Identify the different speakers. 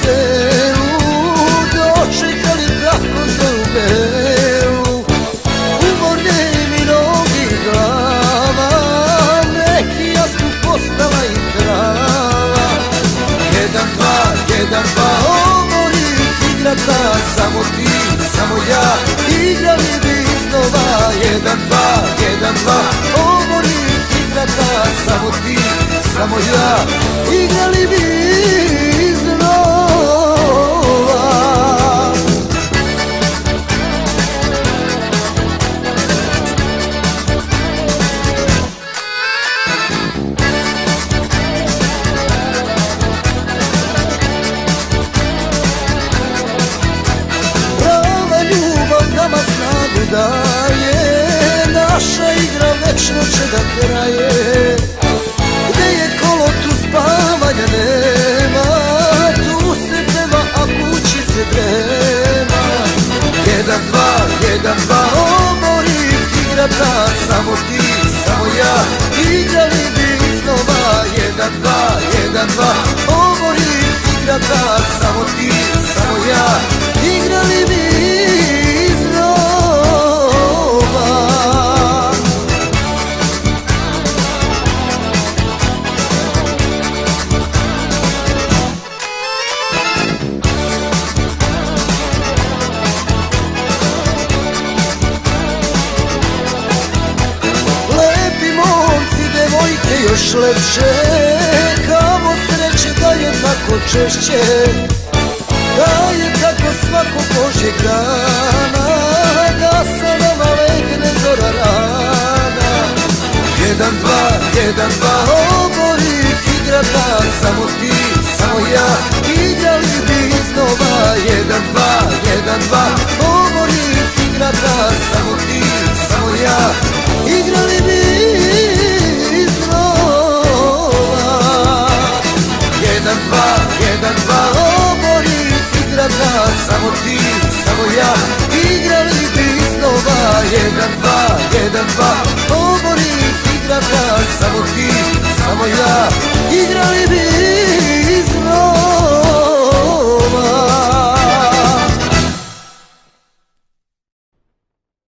Speaker 1: po selu Dočekali tako zoru belu. Umorne mi nogi glava Neki jasnu postala i trava. Jedan, dva, jedan, dva Omori igrata Samo ti, samo ja Igrali bi iznova Jedan, dva, jedan, dva Omori igrata Samo ti, samo ja Igrali bi da traje Gde je kolo tu spavanja nema. Tu se peva, a kući se drema Jedan, dva, jedan, dva Omori igrata Samo ti, samo ja Igrali bi iznova. Jedan, dva, jedan, dva Omori još lepše Kamo sreće da je tako češće. Da je tako svako Božje grana Da sa nama legne zora rana. Jedan, dva, jedan, dva Obori igrata Samo ti, samo ja Igrali bi iznova. Jedan, dva, jedan, dva